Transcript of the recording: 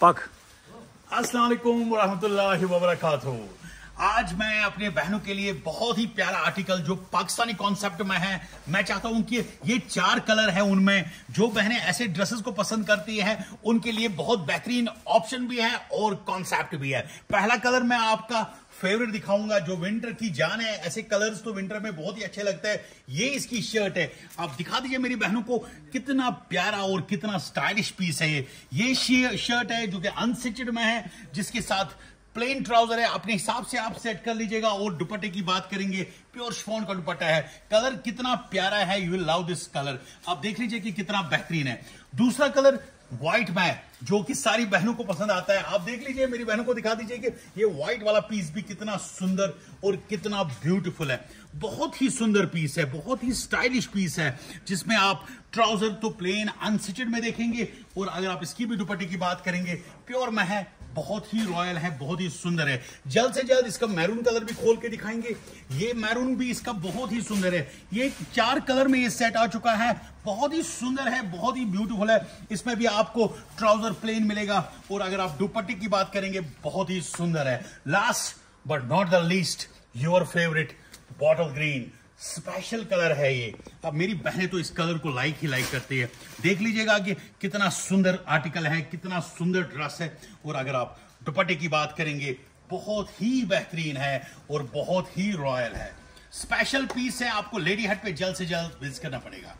पक। अस्सलाम वालेकुम रहमतुल्लाहि व बरकातहू आज मैं अपने बहनों के लिए बहुत ही प्यारा आर्टिकल जो पाकिस्तानी कॉन्सेप्ट में है, मैं चाहता हूँ कि ये चार कलर है उनमें। जो बहनें ऐसे ड्रेसेस को पसंद करती हैं, उनके लिए बहुत बेहतरीन ऑप्शन भी है और कॉन्सेप्ट भी है। पहला कलर मैं आपका फेवरेट दिखाऊँगा, जो विंटर की जान है। ऐसे कलर्स तो विंटर में बहुत ही अच्छे लगते हैं। ये इसकी शर्ट है। आप दिखा दीजिए मेरी बहनों को कितना प्यारा और कितना स्टाइलिश पीस है ये। ये शर्ट है, जो कि अनसिचड में है, जिसके साथ प्लेन ट्राउज़र है, अपने हिसाब से आप सेट कर लीजिएगा और दुपट्टे की बात करेंगे। प्योर शिफॉन का दुपट्टा है। कलर कितना प्यारा है you will love this colour आप देख लीजिए कि कितना बेहतरीन है। दूसरा कलर व्हाइट में जो कि सारी बहनों को पसंद आता है। आप देख लीजिए, मेरी बहनों को दिखा दीजिए कि ये व्हाइट वाला पीस भी कितना सुंदर और कितना ब्यूटीफुल है। बहुत ही सुंदर पीस है, बहुत ही स्टाइलिश पीस है, जिसमें आप ट्राउज़र तो प्लेन अनसिटेड में देखेंगे और अगर आप इसकी भी दुपट्टे की बात करेंगे प्योर में है बहुत ही रॉयल है, बहुत ही सुंदर है। जल्द से जल्द इसका मैरून कलर भी खोल के दिखाएँगे। ये मैरून भी इसका बहुत ही सुंदर है। ये चार कलर में ये सेट आ चुका है। बहुत ही सुंदर है, बहुत ही ब्यूटीफुल है। इसमें भी आपको ट्राउज़र प्लेन मिलेगा। और अगर आप दुपट्टे की बात करेंगे, बहुत ही सुंदर है। Last but not the least your favourite bottle green special colour है ये। अब मेरी बहनें तो इस कलर को लाइक ही लाइक करती है। देख लीजिएगा कि कितना सुंदर आर्टिकल है, कितना सुंदर ड्रेस है। और अगर आप दुपट्टे की बात करेंगे, बहुत ही बेहतरीन है और बहुत ही रॉयल है। स्पेशल पीस है, आपको लेडी हट पे जल्द से जल्द विज़िट करना पड़ेगा।